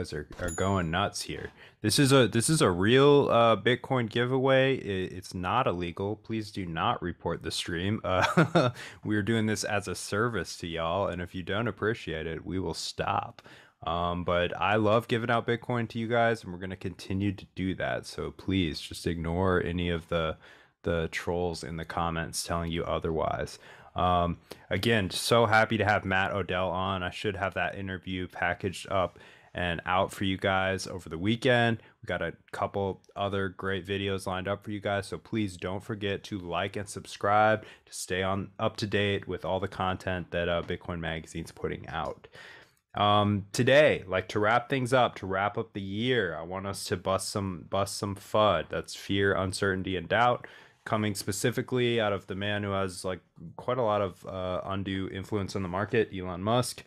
guys are, are going nuts here. This is a this is a real uh, Bitcoin giveaway. It, it's not illegal. Please do not report the stream. Uh, we're doing this as a service to y'all, and if you don't appreciate it, we will stop. Um, but I love giving out Bitcoin to you guys, and we're going to continue to do that. So please just ignore any of the the trolls in the comments telling you otherwise. Um, again, so happy to have Matt Odell on. I should have that interview packaged up and out for you guys over the weekend. We got a couple other great videos lined up for you guys, so please don't forget to like and subscribe to stay on up to date with all the content that uh, Bitcoin Magazine's putting out. Um, today, like to wrap things up, to wrap up the year, I want us to bust some bust some FUD. That's fear, uncertainty, and doubt coming specifically out of the man who has like quite a lot of uh, undue influence on the market, Elon Musk.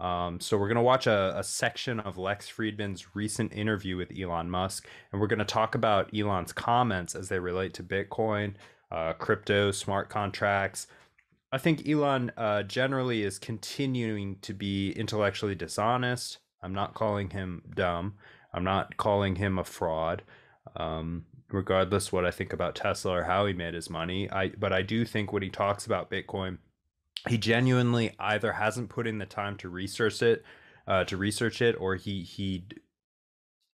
Um, so we're going to watch a, a, section of Lex Fridman's recent interview with Elon Musk, and we're going to talk about Elon's comments as they relate to Bitcoin, uh, crypto, smart contracts. I think Elon uh, generally is continuing to be intellectually dishonest. I'm not calling him dumb. I'm not calling him a fraud. Um, regardless what I think about Tesla or how he made his money. I but I do think when he talks about Bitcoin, he genuinely either hasn't put in the time to research it, uh, to research it, or he he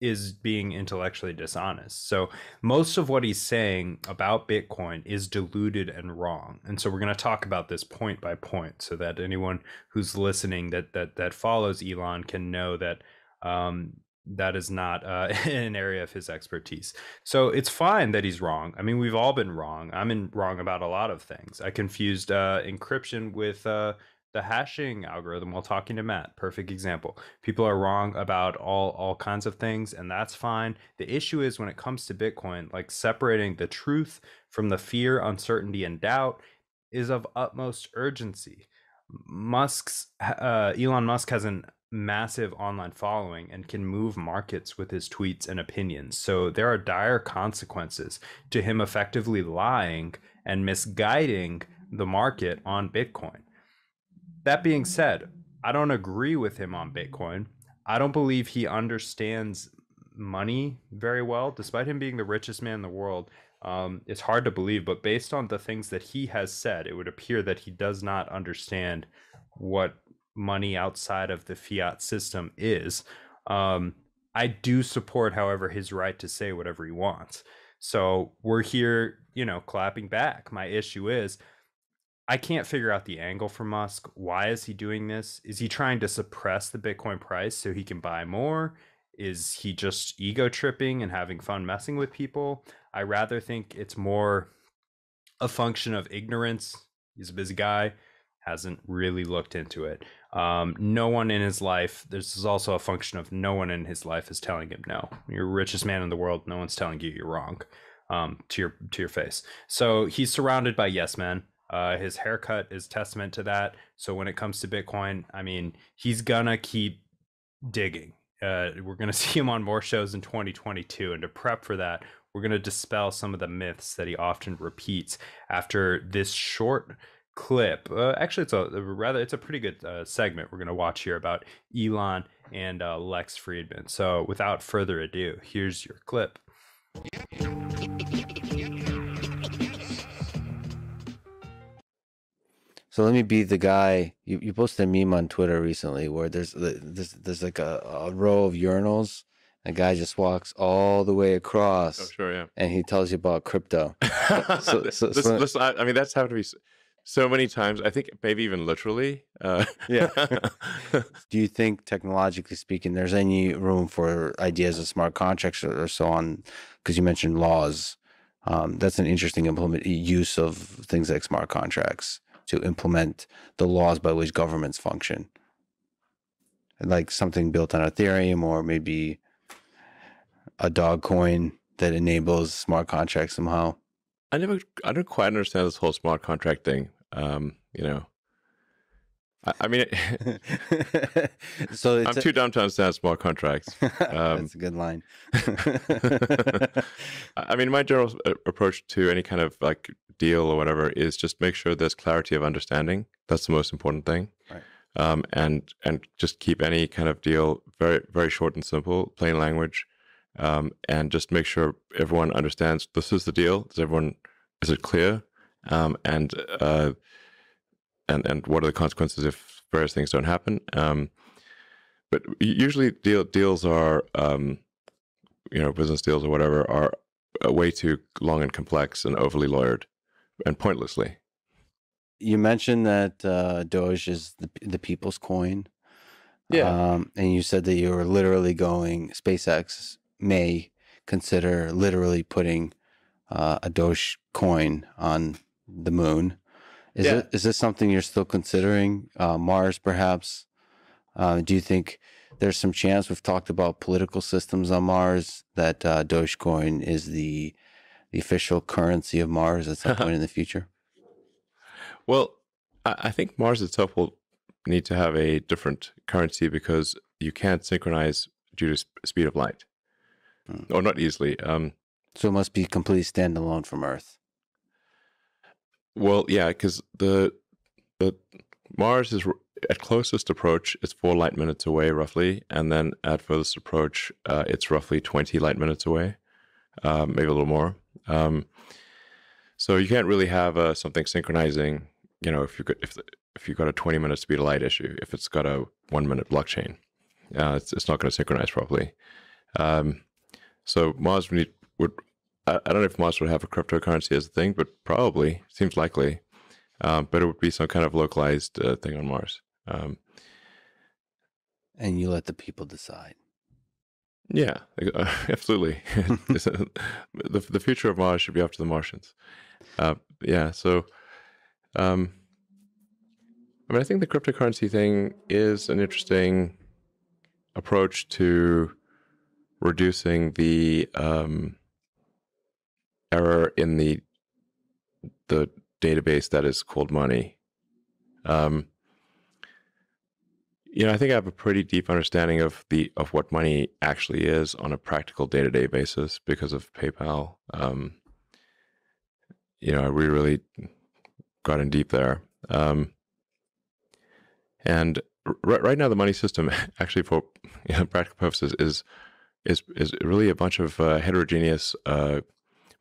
is being intellectually dishonest. So most of what he's saying about Bitcoin is diluted and wrong. And so we're going to talk about this point by point so that anyone who's listening that that that follows Elon can know that um, that is not uh, an area of his expertise. So it's fine that he's wrong. I mean, we've all been wrong. I'm in wrong about a lot of things. I confused uh, encryption with uh, the hashing algorithm while talking to Matt. Perfect example. People are wrong about all all kinds of things, and that's fine. The issue is when it comes to Bitcoin, like separating the truth from the fear, uncertainty, and doubt is of utmost urgency. Musk's uh, Elon Musk has an massive online following and can move markets with his tweets and opinions. So there are dire consequences to him effectively lying and misguiding the market on Bitcoin. That being said, I don't agree with him on Bitcoin. I don't believe he understands money very well, despite him being the richest man in the world. Um, it's hard to believe, but based on the things that he has said, it would appear that he does not understand what money outside of the fiat system is. Um, I do support, however, his right to say whatever he wants. So we're here, you know, clapping back. My issue is I can't figure out the angle for Musk. Why is he doing this? Is he trying to suppress the Bitcoin price so he can buy more? Is he just ego tripping and having fun messing with people? I rather think it's more a function of ignorance. He's a busy guy, hasn't really looked into it. Um, no one in his life, this is also a function of no one in his life is telling him no. You're richest man in the world. No one's telling you you're wrong um, to your to your face. So he's surrounded by yes men. Uh, his haircut is testament to that. So when it comes to Bitcoin, I mean, he's gonna keep digging. Uh, we're gonna see him on more shows in 2022, and to prep for that, we're gonna dispel some of the myths that he often repeats after this short clip. Uh, actually, it's a rather it's a pretty good uh, segment we're going to watch here about Elon and uh, Lex Fridman. So, without further ado, here's your clip. So let me be the guy. You, you posted a meme on Twitter recently where there's there's there's like a, a row of urinals. A guy just walks all the way across. Oh, sure, yeah. And he tells you about crypto. so, so, this, so, this, I mean, that's how to be so many times. I think maybe even literally. Uh, yeah. Do you think, technologically speaking, there's any room for ideas of smart contracts or, or so on? Because you mentioned laws. Um, that's an interesting implement use of things like smart contracts to implement the laws by which governments function. Like something built on Ethereum or maybe a Dogecoin that enables smart contracts somehow. I never, I don't quite understand this whole smart contract thing. Um, you know, I, I mean, so I'm a, too dumb to understand smart contracts. Um, that's a good line. I mean, my general uh, approach to any kind of like deal or whatever is just make sure there's clarity of understanding. That's the most important thing. Right. um, and and just keep any kind of deal very very short and simple, plain language, um, and just make sure everyone understands this is the deal. Does everyone is it clear? Um, and uh, and and what are the consequences if various things don't happen? Um, but usually deal, deals are um, you know business deals or whatever are way too long and complex and overly lawyered and pointlessly. You mentioned that uh, Doge is the the people's coin. Yeah. Um, and you said that you were literally going. SpaceX may consider literally putting uh, a Doge coin on the moon. Is Yeah. it is this something you're still considering? Uh, Mars, perhaps. Uh, do you think there's some chance? We've talked about political systems on Mars. That uh, Dogecoin is the the official currency of Mars at some point in the future. Well, I, I think Mars itself will need to have a different currency because you can't synchronize due to sp- speed of light, Hmm. or not easily. Um, So it must be completely standalone from Earth. Well, yeah, because the the Mars is at closest approach, it's four light minutes away roughly, and then at furthest approach, uh, it's roughly twenty light minutes away, um, maybe a little more. Um, so you can't really have uh, something synchronizing. You know, if you got if if you've got a twenty minute speed of light issue, if it's got a one minute blockchain, uh, it's it's not going to synchronize properly. Um, so Mars would I, I don't know if Mars would have a cryptocurrency as a thing, but probably seems likely. Um, but it would be some kind of localized uh, thing on Mars. Um, And you let the people decide. yeah, uh, absolutely. the the future of Mars should be up to the Martians. Uh, yeah, so um, I mean, I think the cryptocurrency thing is an interesting approach to reducing the um, error in the the database that is called money. Um, you know, I think I have a pretty deep understanding of the of what money actually is on a practical day to day basis because of PayPal. Um, you know, we really got in deep there. Um, and r- right now, the money system, actually, for you know, practical purposes, is is is really a bunch of uh, heterogeneous uh,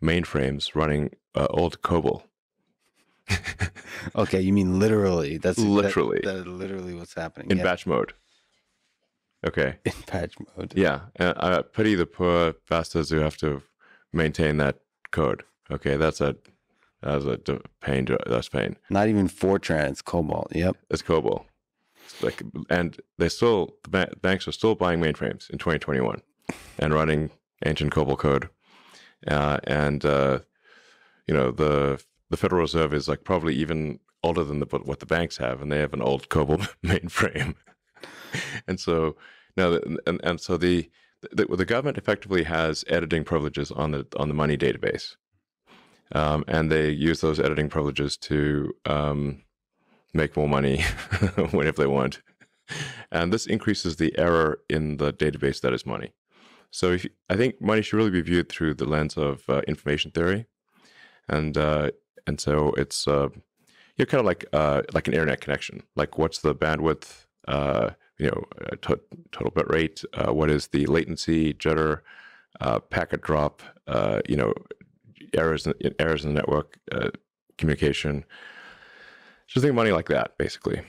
mainframes running uh, old COBOL. Okay, you mean literally? That's that- Literally. That, is literally what's happening in yeah. batch mode. Okay. in batch mode. Yeah. Uh, I pity the poor bastards who have to maintain that code. Okay, that's a that's a pain. To, that's pain. Not even Fortran. It's COBOL. Yep. It's COBOL. It's like, and they still the banks are still buying mainframes in 2021 and running ancient COBOL code. Uh, and uh, you know the the Federal Reserve is like probably even older than the, what the banks have, and they have an old COBOL mainframe. and so now, and and so the, the the government effectively has editing privileges on the on the money database, um, and they use those editing privileges to um, make more money whenever they want, and this increases the error in the database that is money. So if I think money should really be viewed through the lens of uh, information theory, and uh, and so it's uh, you know kind of like uh, like an internet connection. Like what's the bandwidth? Uh, you know, uh, to- total bit rate. What is the latency, jitter, packet drop? You know, errors in, errors in the network communication. Just think of money like that, basically.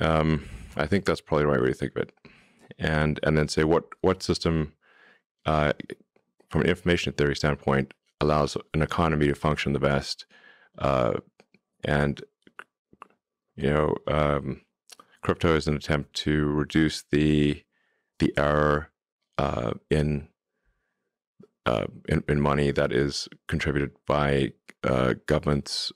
Um, I think that's probably the right way to think of it, and and then say what what system, uh, from an information theory standpoint, allows an economy to function the best, uh, and you know, um, crypto is an attempt to reduce the the error uh, in, uh, in in money that is contributed by uh, governments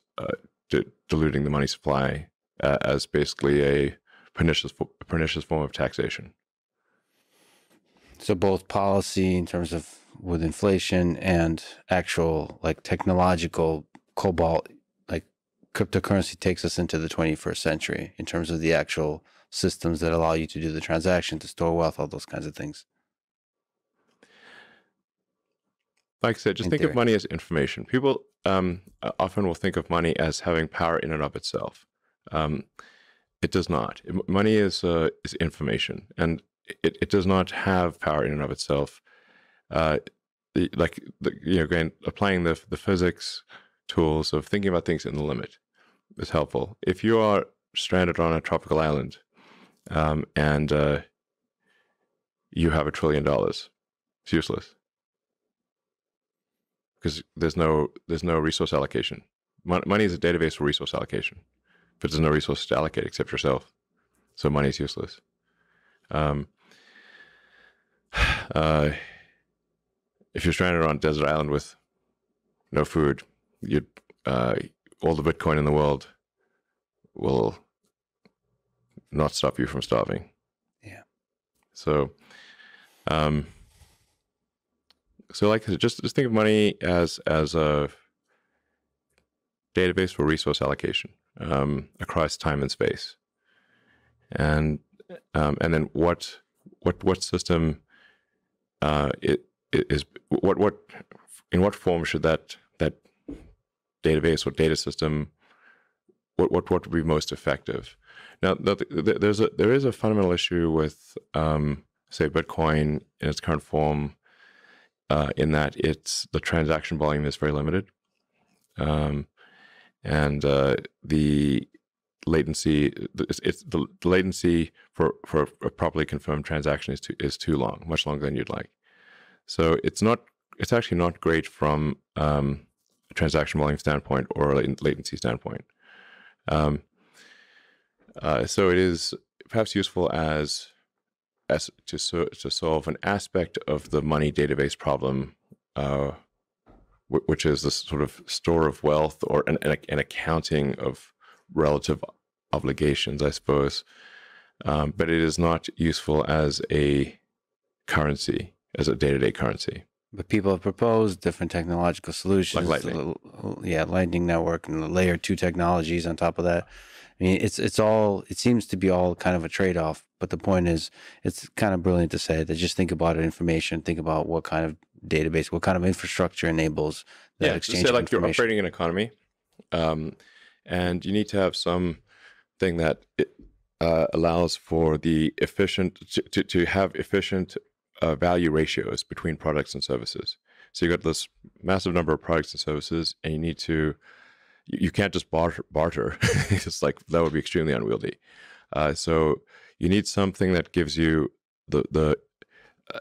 di- diluting the money supply as basically a pernicious pernicious form of taxation. So both policy in terms of with inflation and actual like technological COBOL like cryptocurrency takes us into the 21st century in terms of the actual systems that allow you to do the transaction to store wealth all those kinds of things Like I said, just In think theory. of money as information. People um, often will think of money as having power in and of itself. Um, it does not. Money is uh, is information, and it, it does not have power in and of itself. Uh, the, like the, you know, again, applying the the physics tools of thinking about things in the limit is helpful. If you are stranded on a tropical island, um, and uh, you have a trillion dollars, it's useless because there's no there's no resource allocation. Mon- money is a database for resource allocation, but there's no resources to allocate except yourself. So money is useless. Um, uh, if you're stranded on a desert island with no food, you uh, all the Bitcoin in the world will not stop you from starving. Yeah. So, um, so like just just think of money as as a database for resource allocation um, across time and space, and um, and then what what what system uh, it, is what what in what form should that that database or data system what what what would be most effective? Now, the, the, there's a there is a fundamental issue with um, say Bitcoin in its current form uh, in that it's the transaction volume is very limited, um, and uh, the latency it's, it's the, latency for for a properly confirmed transaction is too is too long, much longer than you'd like. So it's not it's actually not great from um, a transaction volume standpoint or a latency standpoint. Um, uh, so it is perhaps useful as as to so, to solve an aspect of the money database problem, uh, which is this sort of store of wealth or an, an, an accounting of relative obligations, I suppose. Um, but it is not useful as a currency, as a day to day currency. But people have proposed different technological solutions. Like Lightning. Yeah, Lightning Network and the layer two technologies on top of that. I mean, it's it's all it seems to be all kind of a trade off. But the point is, it's kind of brilliant to say that just think about information, think about what kind of database, what kind of infrastructure enables that yeah, exchange. say like you're operating an economy, um, and you need to have some thing that it, uh, allows for the efficient to, to, to have efficient uh, value ratios between products and services. So you've got this massive number of products and services, and you need to you, can't just barter. barter. it's like that would be extremely unwieldy. Uh, so you need something that gives you the the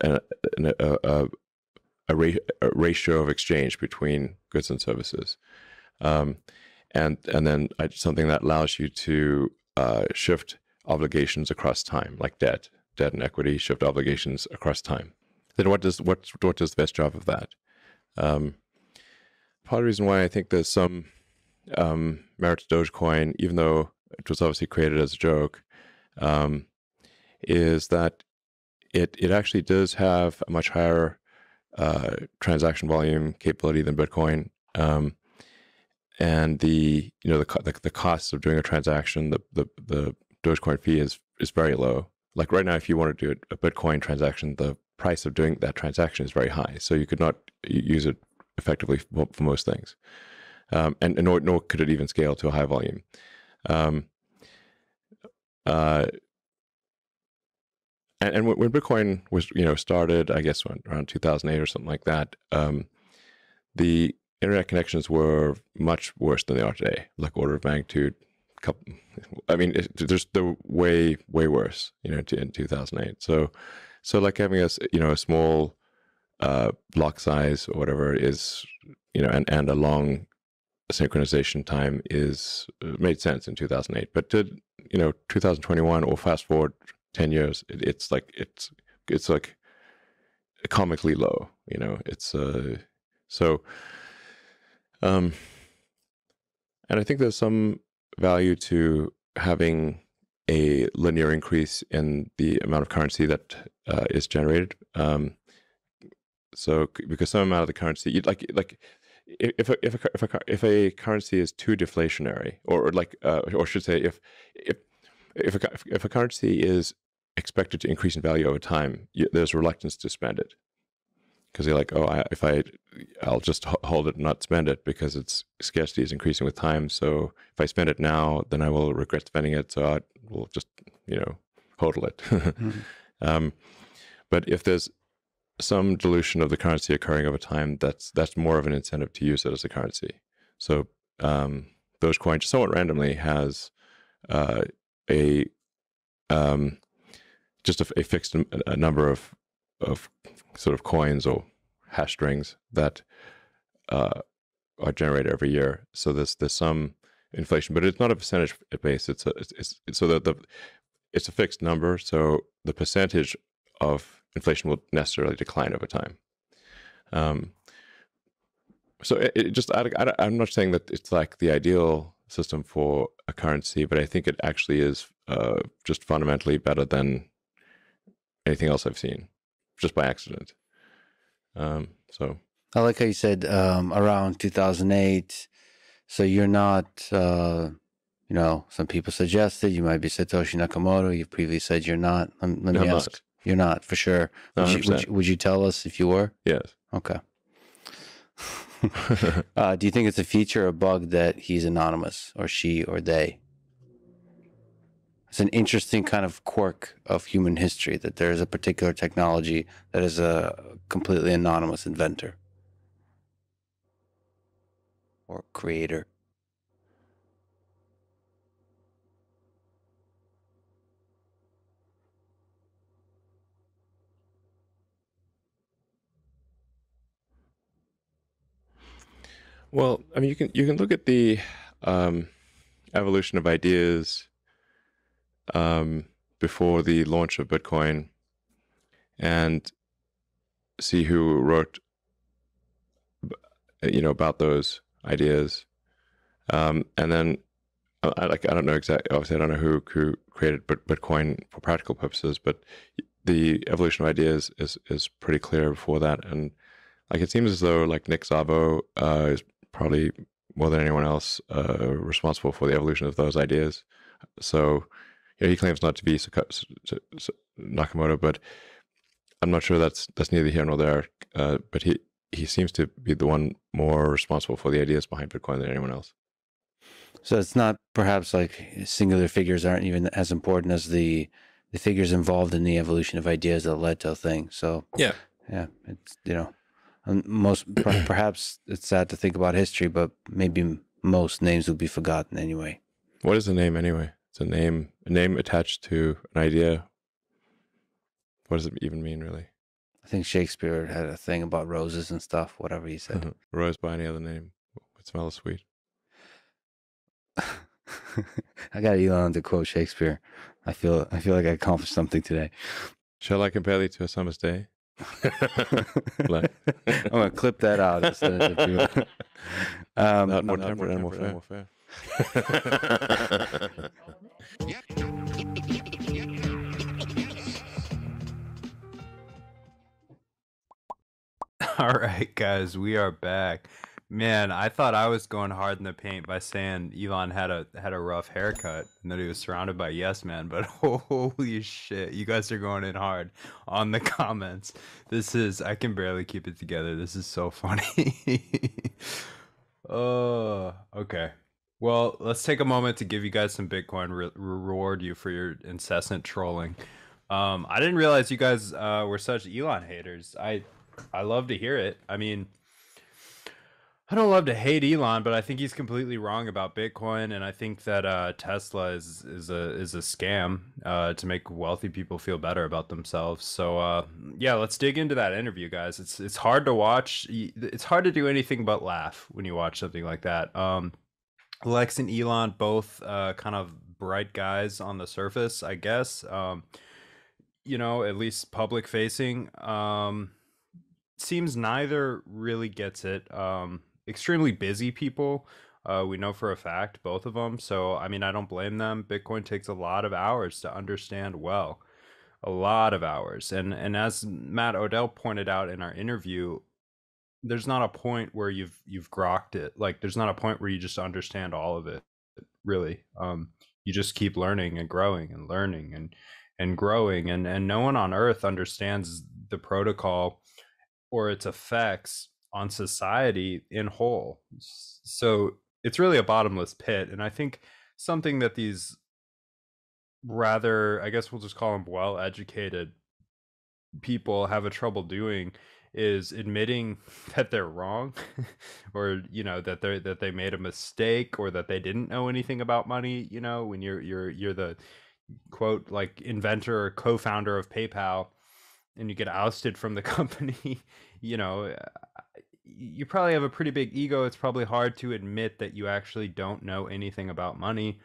a, a, a ratio of exchange between goods and services, um, and and then uh, something that allows you to uh, shift obligations across time, like debt, debt and equity, shift obligations across time. Then what does what what does the best job of that? Um, part of the reason why I think there's some um, merit to Dogecoin, even though it was obviously created as a joke, um, is that it it actually does have a much higher uh, transaction volume capability than Bitcoin, um, and the you know the, the the costs of doing a transaction, the the the Dogecoin fee is is very low. Like right now, if you want to do a Bitcoin transaction, the price of doing that transaction is very high, so you could not use it effectively for, for most things um, and, and nor, nor, could it even scale to a high volume. Um, uh, and, and when, Bitcoin was, you know, started, I guess around 2008 or something like that, um, the internet connections were much worse than they are today, like order of magnitude. Couple, I mean, there's the way, way worse, you know, in 2008. So, so like having a, you know, a small uh, block size or whatever is, you know, and, and a long synchronization time is uh, made sense in 2008 but to you know 2021 or fast forward 10 years it, it's like it's it's like comically low you know it's uh so um and i think there's some value to having a linear increase in the amount of currency that uh, is generated. Um so because some amount of the currency like like if a, if a, if a, if a currency is too deflationary, or, like, uh, or should say, if if if a, if a currency is expected to increase in value over time, there's reluctance to spend it because you're like, oh, I, if I, I'll just hold it and not spend it because its scarcity is increasing with time. So if I spend it now, then I will regret spending it. So I we'll just you know hodl it. Mhm. um, but if there's some dilution of the currency occurring over time, that's that's more of an incentive to use it as a currency. So um, Dogecoin, somewhat randomly, has uh, a um, just a, a fixed a number of of sort of coins or hash strings that uh, are generated every year. So there's there's some inflation, but it's not a percentage base. It's a it's, it's, so that the it's a fixed number. So the percentage of inflation will necessarily decline over time. Um, so it, it just I, I, I'm not saying that it's like the ideal system for a currency, but I think it actually is uh, just fundamentally better than anything else I've seen, just by accident. Um, so I like how you said um, around 2008. So you're not, uh, you know, some people suggested you might be Satoshi Nakamoto. You've previously said you're not. Let, let me I'm ask. not. You're not for sure. Would you, would, you, would you tell us if you were? yes. Okay. uh, do you think it's a feature or bug that he's anonymous or she or they? It's an interesting kind of quirk of human history that there is a particular technology that is a completely anonymous inventor or creator. Well, I mean, you can you can look at the um, evolution of ideas um, before the launch of Bitcoin, and see who wrote, you know, about those ideas, um, and then I, like I don't know exactly. Obviously, I don't know who who created Bitcoin for practical purposes, but the evolution of ideas is is pretty clear before that, and like it seems as though like Nick Szabo uh, is probably more than anyone else uh, responsible for the evolution of those ideas. So, you know, he claims not to be Saka- S- S- S- Nakamoto, but I'm not sure that's that's neither here nor there. Uh, but he he seems to be the one more responsible for the ideas behind Bitcoin than anyone else. So it's not perhaps like singular figures aren't even as important as the the figures involved in the evolution of ideas that led to a thing. So Yeah. yeah, it's you know, most perhaps it's sad to think about history, but maybe most names will be forgotten anyway. What is the name anyway? It's a name a name attached to an idea. What does it even mean, really? I think Shakespeare had a thing about roses and stuff, whatever he said. Rose by any other name would smell sweet. I got Elon to quote Shakespeare. I feel I feel like I accomplished something today. Shall I compare thee to a summer's day? Like- I'm gonna clip that out. instead of um, Not more no, temperate and more fair. All right, guys, we are back. Man, I thought I was going hard in the paint by saying Elon had a had a rough haircut and that he was surrounded by yes men, but holy shit, you guys are going in hard on the comments. This is I can barely keep it together. This is so funny. Oh, okay. Well, let's take a moment to give you guys some Bitcoin, re- reward you for your incessant trolling. Um, I didn't realize you guys uh, were such Elon haters. I I love to hear it. I mean, I don't love to hate Elon, but I think he's completely wrong about Bitcoin, and I think that uh, Tesla is is a is a scam uh, to make wealthy people feel better about themselves. So uh, yeah, let's dig into that interview, guys. It's it's hard to watch. It's hard to do anything but laugh when you watch something like that. Um, Lex and Elon both uh, kind of bright guys on the surface, I guess. Um, you know, at least public facing. Um, seems neither really gets it. Um, extremely busy people. Uh, we know for a fact both of them. So I mean, I don't blame them. Bitcoin takes a lot of hours to understand well, a lot of hours. And and as Matt Odell pointed out in our interview, there's not a point where you've you've grokked it. Like there's not a point where you just understand all of it. Really, um, you just keep learning and growing and learning and and growing. And and no one on earth understands the protocol or its effects on society in whole. So it's really a bottomless pit. And I think something that these rather I guess we'll just call them well educated people have a trouble doing is admitting that they're wrong or you know that they that they made a mistake or that they didn't know anything about money you know when you're you're you're the quote like inventor or co-founder of PayPal and you get ousted from the company you know uh, you probably have a pretty big ego. It's probably hard to admit that you actually don't know anything about money.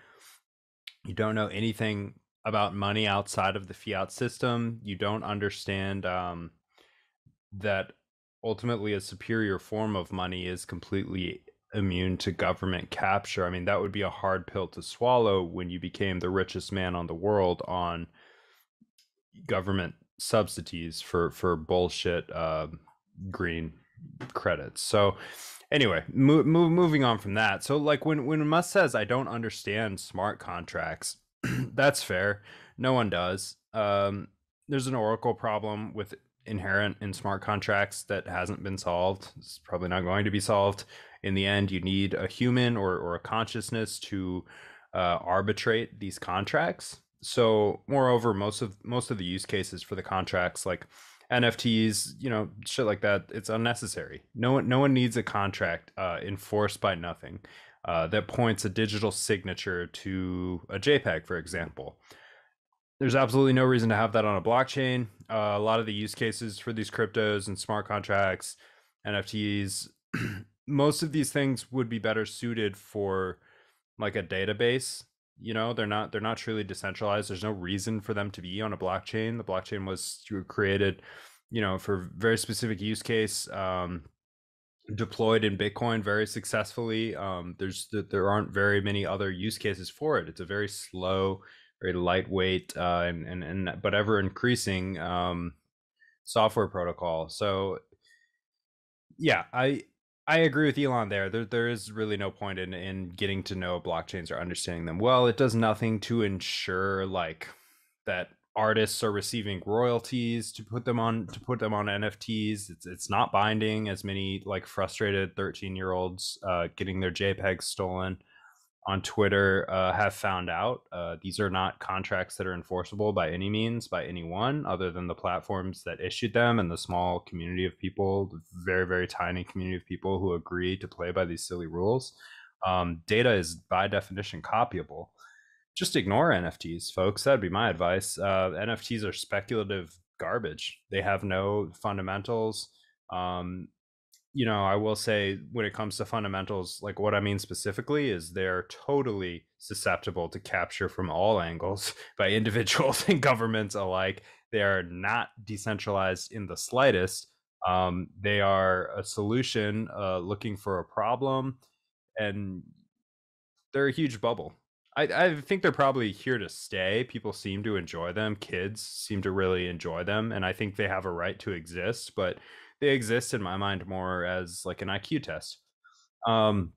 You don't know anything about money outside of the fiat system. You don't understand um, that ultimately a superior form of money is completely immune to government capture. I mean, that would be a hard pill to swallow when you became the richest man on the world on government subsidies for for bullshit uh, green credits. So anyway, mo- mo- moving on from that. So like when when Musk says I don't understand smart contracts, that's fair. No one does. Um, there's an Oracle problem with inherent in smart contracts that hasn't been solved. It's probably not going to be solved. In the end, you need a human or, or a consciousness to uh, arbitrate these contracts. So, moreover, most of most of the use cases for the contracts, like NFTs, you know, shit like that, it's unnecessary. No one, no one needs a contract uh, enforced by nothing uh, that points a digital signature to a JPEG, for example there's absolutely no reason to have that on a blockchain. Uh, a lot of the use cases for these cryptos and smart contracts, NFTs, most of these things would be better suited for like a database. You know, they're not they're not truly decentralized. There's no reason for them to be on a blockchain. The blockchain was created, you know, for very specific use case. Um, deployed in Bitcoin very successfully. Um, there's there aren't very many other use cases for it. It's a very slow very lightweight uh, and, and and but ever increasing um, software protocol. So yeah, I I agree with Elon there. There there is really no point in in getting to know blockchains or understanding them well. It does nothing to ensure like that artists are receiving royalties to put them on to put them on NFTs. It's it's not binding as many like frustrated 13 year olds uh, getting their JPEGs stolen on Twitter uh, have found out. Uh, these are not contracts that are enforceable by any means by anyone other than the platforms that issued them and the small community of people, the very, very tiny community of people who agree to play by these silly rules. Um, data is by definition copyable. Just ignore NFTs, folks. That'd be my advice. Uh, NFTs are speculative garbage. They have no fundamentals. Um, you know, I will say when it comes to fundamentals, like what I mean specifically is they're totally susceptible to capture from all angles by individuals and governments alike. They are not decentralized in the slightest. Um, they are a solution uh, looking for a problem, and they're a huge bubble. I, I think they're probably here to stay. People seem to enjoy them. Kids seem to really enjoy them, and I think they have a right to exist. But they exist in my mind more as like an IQ test. Um,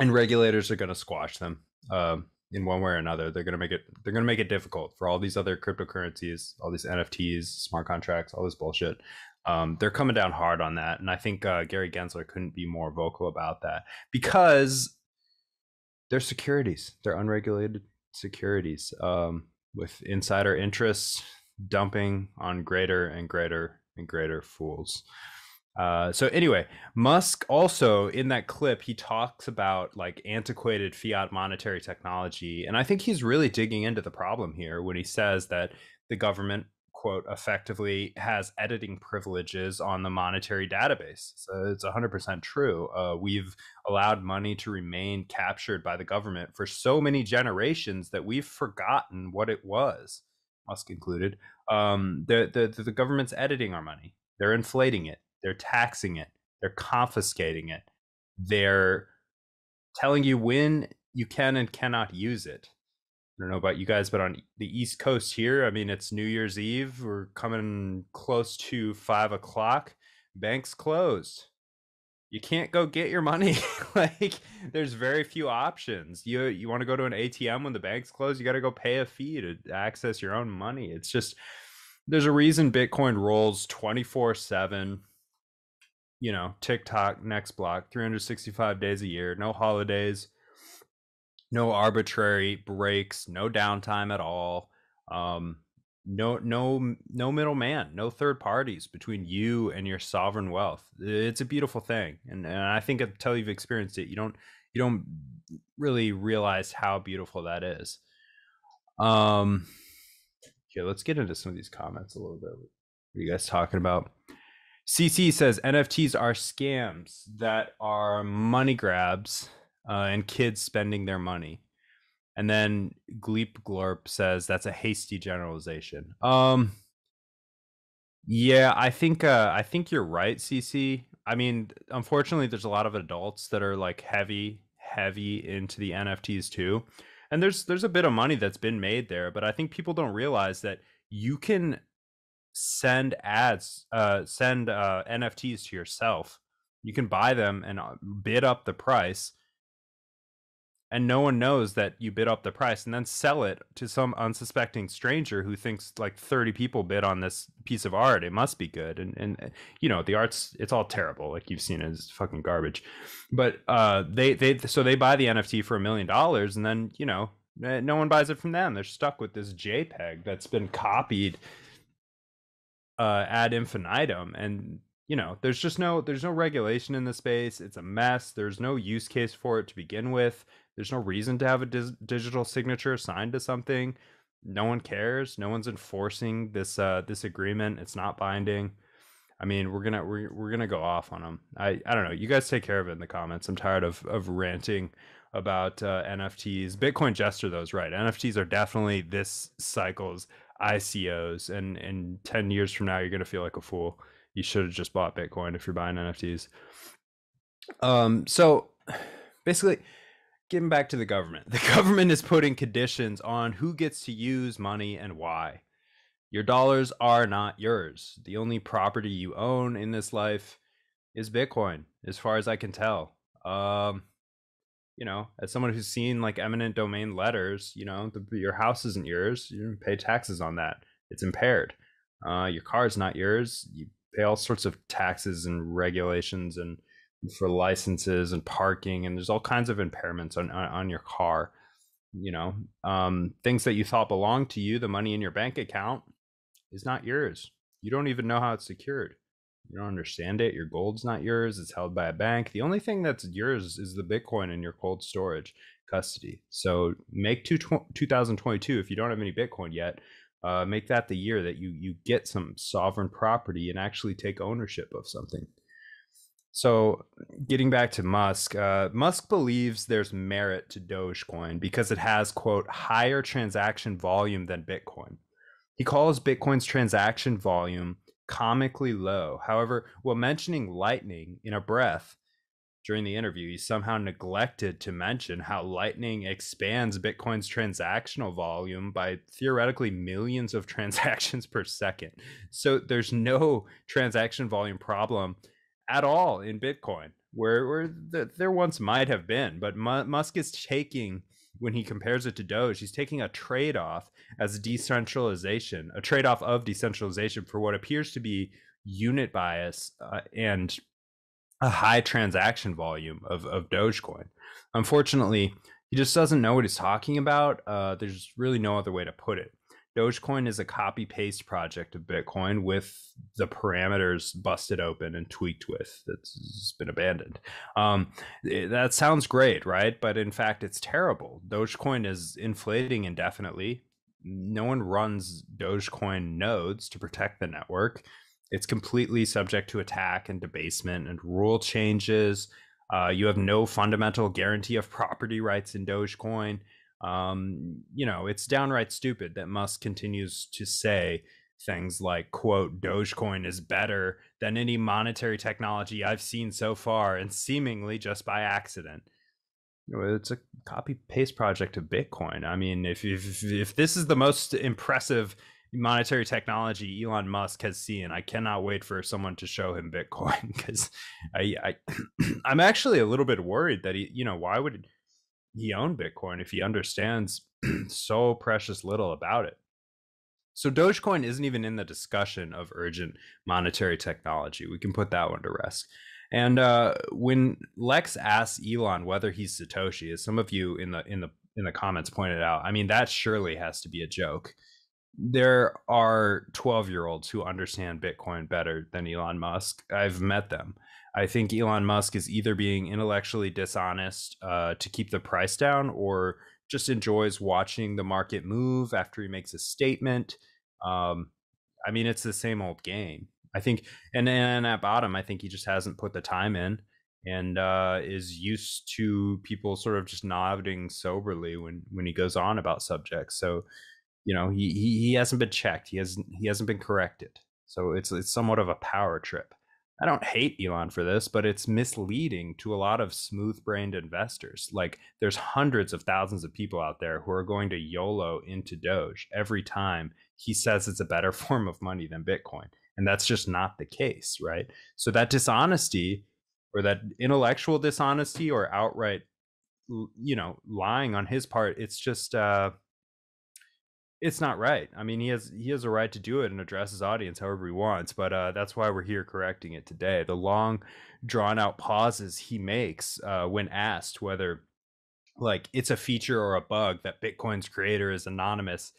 and regulators are going to squash them uh, in one way or another. They're going to make it. They're going to make it difficult for all these other cryptocurrencies, all these NFTs, smart contracts, all this bullshit. Um, they're coming down hard on that, and I think uh, Gary Gensler couldn't be more vocal about that because they're securities. They're unregulated securities um, with insider interests dumping on greater and greater and greater fools. Uh, so anyway, Musk also in that clip he talks about like antiquated fiat monetary technology, and I think he's really digging into the problem here when he says that the government quote effectively has editing privileges on the monetary database. So it's 100% true. Uh, we've allowed money to remain captured by the government for so many generations that we've forgotten what it was. Musk included. Um, the, the the government's editing our money. They're inflating it they're taxing it. They're confiscating it. They're telling you when you can and cannot use it. I don't know about you guys, but on the East Coast here, I mean, it's New Year's Eve. We're coming close to five o'clock. Banks closed. You can't go get your money. like, there's very few options. You you want to go to an ATM when the bank's closed, you got to go pay a fee to access your own money. It's just there's a reason Bitcoin rolls 24 seven you know, tick tock, next block, 365 days a year, no holidays, no arbitrary breaks, no downtime at all. Um, no no no middleman no third parties between you and your sovereign wealth. It's a beautiful thing and, and i think until you've experienced it you don't you don't really realize how beautiful that is. Um okay let's get into some of these comments a little bit. What are you guys talking about? Cc says nfts are scams that are money grabs uh, and kids spending their money and then Gleep Glorp says that's a hasty generalization. Um yeah, I think uh I think you're right, CC. I mean, unfortunately there's a lot of adults that are like heavy heavy into the NFTs too. And there's there's a bit of money that's been made there, but I think people don't realize that you can send ads uh send uh NFTs to yourself. You can buy them and uh, bid up the price and no one knows that you bid up the price and then sell it to some unsuspecting stranger who thinks like 30 people bid on this piece of art. It must be good. And and you know the art's it's all terrible like you've seen it, it's fucking garbage. But uh they they so they buy the nft for a million dollars and then you know eh, no one buys it from them. They're stuck with this jpeg that's been copied uh ad infinitum. And you know there's just no there's no regulation in the space. It's a mess. There's no use case for it to begin with there's no reason to have a dis- digital signature signed to something. No one cares. No one's enforcing this uh, this agreement. It's not binding. I mean, we're gonna we're, we're gonna go off on them. I I don't know. You guys take care of it in the comments. I'm tired of of ranting about uh, NFTs. Bitcoin Jester though is right. NFTs are definitely this cycle's ICOs, and in ten years from now, you're gonna feel like a fool. You should have just bought Bitcoin if you're buying NFTs. Um. So basically getting back to the government. The government is putting conditions on who gets to use money and why. Your dollars are not yours. The only property you own in this life is Bitcoin, as far as I can tell. Um, you know, as someone who's seen like eminent domain letters, you know, the, your house isn't yours. You pay taxes on that. It's impaired. Uh, your car is not yours. You pay all sorts of taxes and regulations and for licenses and parking and there's all kinds of impairments on on, on your car you know? Um, things that you thought belonged to you the money in your bank account is not yours. You don't even know how it's secured. You don't understand it. Your gold's not yours. It's held by a bank. The only thing that's yours is the bitcoin in your cold storage custody. So make two, 2022 if you don't have any bitcoin yet uh, make that the year that you you get some sovereign property and actually take ownership of something so, getting back to Musk, uh, Musk believes there's merit to Dogecoin because it has, quote, higher transaction volume than Bitcoin. He calls Bitcoin's transaction volume comically low. However, while mentioning Lightning in a breath during the interview, he somehow neglected to mention how Lightning expands Bitcoin's transactional volume by theoretically millions of transactions per second. So, there's no transaction volume problem at all in Bitcoin, where where the, there once might have been. But Musk is taking when he compares it to Doge, he's taking a trade off as decentralization, a trade off of decentralization for what appears to be unit bias uh, and a high transaction volume of, of Dogecoin. Unfortunately, he just doesn't know what he's talking about. Uh, there's really no other way to put it. Dogecoin is a copy paste project of Bitcoin with the parameters busted open and tweaked with. That's been abandoned. Um, eh, that sounds great, right? But in fact, it's terrible. Dogecoin is inflating indefinitely. No one runs Dogecoin nodes to protect the network. It's completely subject to attack and debasement and rule changes. Uh, you have no fundamental guarantee of property rights in Dogecoin. Um, you know, it's downright stupid that Musk continues to say things like, quote, Dogecoin is better than any monetary technology I've seen so far, and seemingly just by accident. It's a copy paste project of Bitcoin. I mean, if, if if this is the most impressive monetary technology Elon Musk has seen, I cannot wait for someone to show him Bitcoin because I, I I'm actually a little bit worried that he, you know, why would he own Bitcoin if he understands so precious little about it. So Dogecoin isn't even in the discussion of urgent monetary technology. We can put that one to rest. And uh, when Lex asks Elon whether he's Satoshi, as some of you in the in the in the comments pointed out. I mean, that surely has to be a joke. There are 12 year olds who understand Bitcoin better than Elon Musk. I've met them. I think Elon Musk is either being intellectually dishonest uh, to keep the price down or just enjoys watching the market move after he makes a statement. Um, I mean, it's the same old game. I think, and then at bottom, I think he just hasn't put the time in and uh, is used to people sort of just nodding soberly when when he goes on about subjects. So, you know, he he, he hasn't been checked. He hasn't he hasn't been corrected. So it's it's somewhat of a power trip. I don't hate Elon for this, but it's misleading to a lot of smooth-brained investors. Like there's hundreds of thousands of people out there who are going to YOLO into Doge every time he says it's a better form of money than Bitcoin. And that's just not the case, right? So that dishonesty or that intellectual dishonesty or outright you know lying on his part it's just uh it's not right. I mean he has he has a right to do it and address his audience however he wants but uh that's why we're here correcting it today. The long drawn out pauses he makes uh when asked whether like it's a feature or a bug that bitcoin's creator is anonymous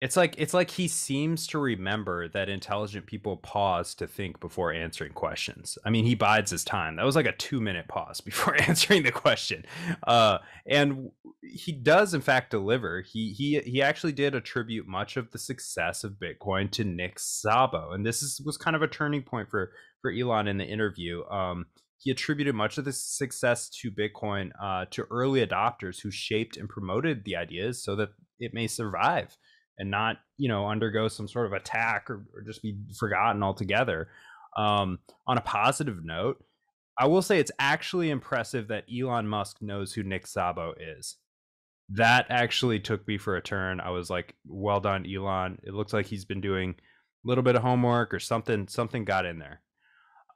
it's like it's like he seems to remember that intelligent people pause to think before answering questions. I mean, he bides his time. That was like a two minute pause before answering the question, uh, and he does in fact deliver. He he he actually did attribute much of the success of Bitcoin to Nick Szabo, and this is was kind of a turning point for for Elon in the interview. Um, he attributed much of the success to Bitcoin uh, to early adopters who shaped and promoted the ideas so that it may survive and not you know undergo some sort of attack or, or just be forgotten altogether. Um, on a positive note i will say it's actually impressive that elon musk knows who nick szabo is. That actually took me for a turn. I was like well done elon. It looks like he's been doing a little bit of homework or something something got in there.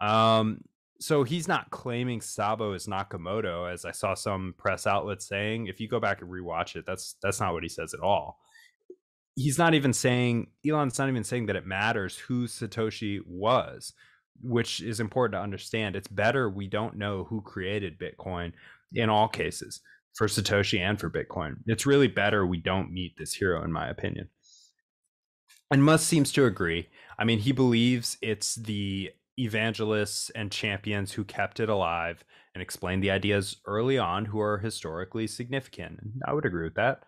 Um so he's not claiming Szabo is Nakamoto, as I saw some press outlets saying. If you go back and rewatch it, that's that's not what he says at all he's not even saying Elon's not even saying that it matters who Satoshi was, which is important to understand. It's better we don't know who created Bitcoin in all cases for Satoshi and for Bitcoin. It's really better we don't meet this hero, in my opinion. And Musk seems to agree. I mean, he believes it's the evangelists and champions who kept it alive and explained the ideas early on who are historically significant. I would agree with that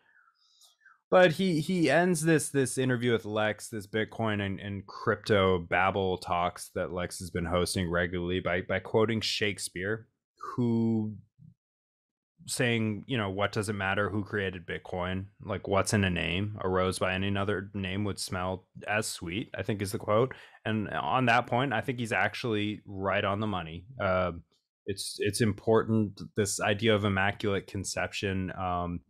but he he ends this this interview with Lex, this Bitcoin and, and crypto babble talks that Lex has been hosting regularly by by quoting Shakespeare, who saying, you know, what does it matter who created Bitcoin? Like what's in a name? A rose by any other name would smell as sweet, I think is the quote. And on that point, I think he's actually right on the money. Uh, it's it's important this idea of immaculate conception um,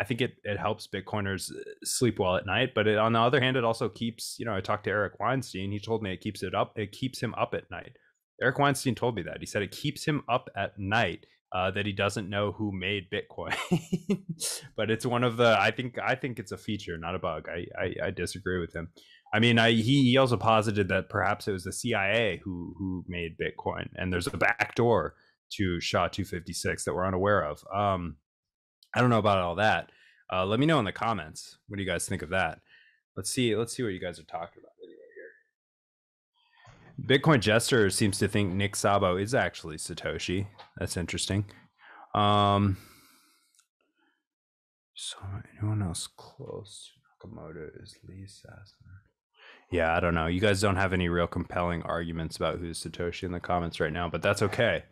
I think it, it helps Bitcoiners uh, sleep well at night. But it, on the other hand, it also keeps, you know, I talked to Eric Weinstein. He told me it keeps it up. It keeps him up at night. Eric Weinstein told me that. He said it keeps him up at night uh, that he doesn't know who made Bitcoin. but it's one of the, I think, I think it's a feature, not a bug. I, I, I disagree with him. I mean, I, he, he also posited that perhaps it was the CIA who, who made Bitcoin and there's a backdoor to SHA 256 that we're unaware of. Um, I don't know about all that. Uh, let me know in the comments. What do you guys think of that? Let's see. Let's see what you guys are talking about anyway here. Bitcoin Jester seems to think Nick Szabo is actually Satoshi. That's interesting. Um, so anyone else close to Nakamoto is Lee Sassner. Yeah, I don't know. You guys don't have any real compelling arguments about who's Satoshi in the comments right now, but that's okay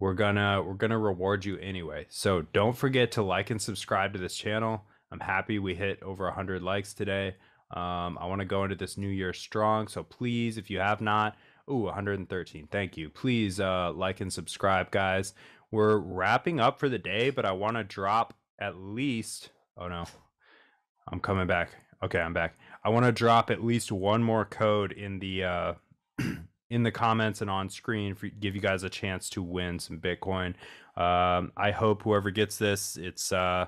we're gonna we're gonna reward you anyway. So don't forget to like and subscribe to this channel. I'm happy we hit over 100 likes today. Um, i want to go into this new year strong so please if you have not ooh 113 thank you. Please uh, like and subscribe guys. We're wrapping up for the day but i want to drop at least oh no i'm coming back. Okay i'm back. I want to drop at least one more code in the uh in the comments and on screen for give you guys a chance to win some Bitcoin. Um, I hope whoever gets this, it's uh,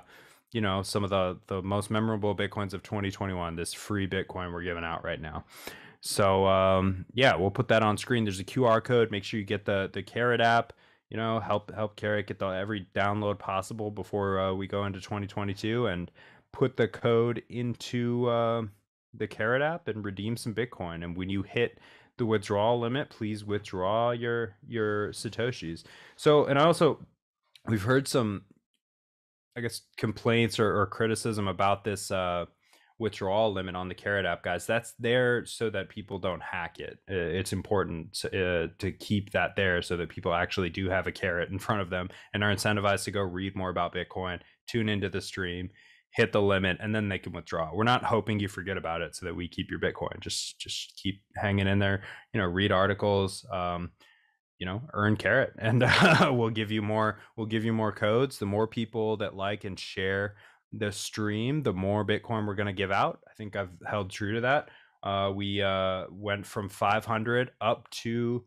you know some of the the most memorable Bitcoins of 2021. This free Bitcoin we're giving out right now. So um, yeah, we'll put that on screen. There's a QR code. Make sure you get the the Carrot app. you know, help help Carrot get the every download possible before uh, we go into 2022 and put the code into uh, the Carrot app and redeem some Bitcoin. And when you hit the withdrawal limit, please withdraw your your satoshis. So, and I also we've heard some, I guess, complaints or, or criticism about this. Uh, withdrawal limit on the Carrot app, guys. That's there so that people don't hack it. It's important to, uh, to keep that there so that people actually do have a carrot in front of them and are incentivized to go read more about Bitcoin, tune into the stream, hit the limit, and then they can withdraw. We're not hoping you forget about it so that we keep your Bitcoin. Just just keep hanging in there. You know, read articles. Um, you know earn carrot and uh, we'll give you more we'll give you more codes the more people that like and share the stream, the more Bitcoin we're going to give out. I think I've held true to that. Uh, we uh, went from 500 up to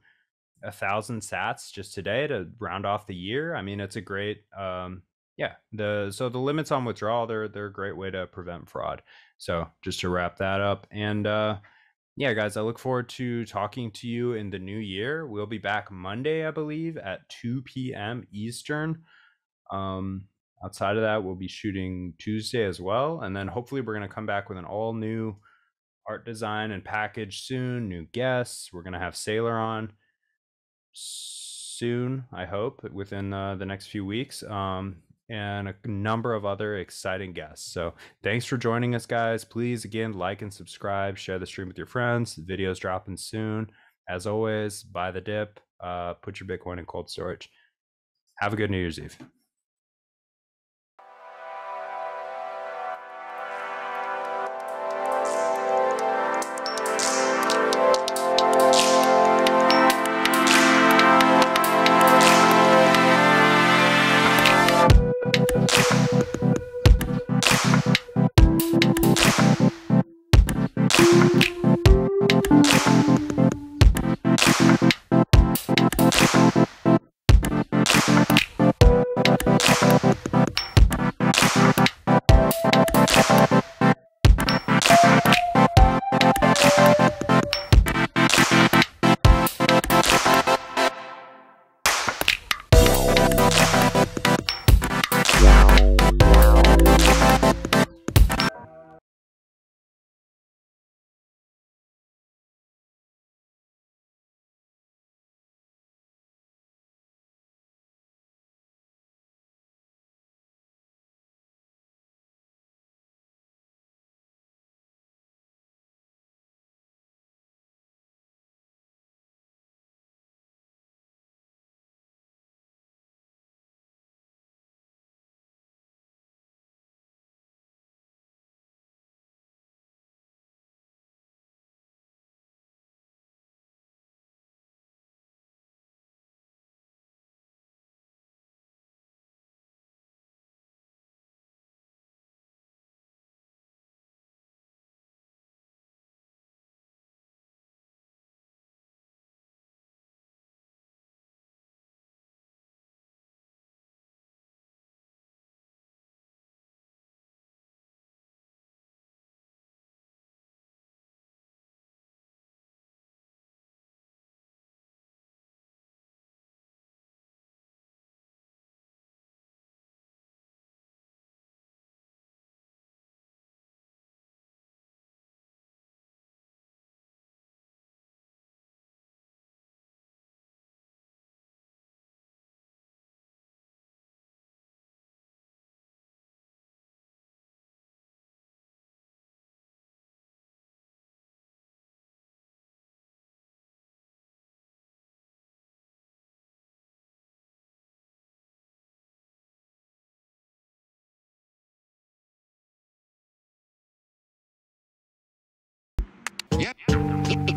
a thousand sats just today to round off the year. I mean, it's a great, um, yeah. The so the limits on withdrawal they're they're a great way to prevent fraud. So just to wrap that up, and uh, yeah, guys, I look forward to talking to you in the new year. We'll be back Monday, I believe, at 2 p.m. Eastern. Um, outside of that, we'll be shooting Tuesday as well. And then hopefully, we're going to come back with an all new art design and package soon, new guests. We're going to have Saylor on soon, I hope, within uh, the next few weeks. Um, and a number of other exciting guests. So, thanks for joining us, guys. Please, again, like and subscribe, share the stream with your friends. The video's dropping soon. As always, buy the dip, uh, put your Bitcoin in cold storage. Have a good New Year's Eve. Yeah.